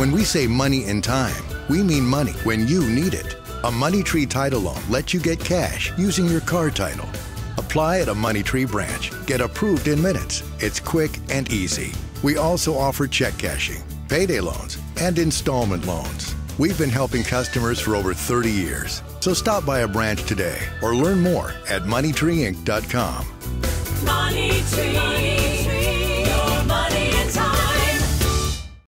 When we say money and time, we mean money when you need it. A Moneytree title loan lets you get cash using your car title. Apply at a Moneytree branch. Get approved in minutes. It's quick and easy. We also offer check cashing, payday loans, and installment loans. We've been helping customers for over 30 years. So stop by a branch today or learn more at moneytreeinc.com. Money Tree.